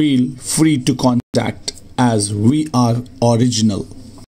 feel free to contact as we are original.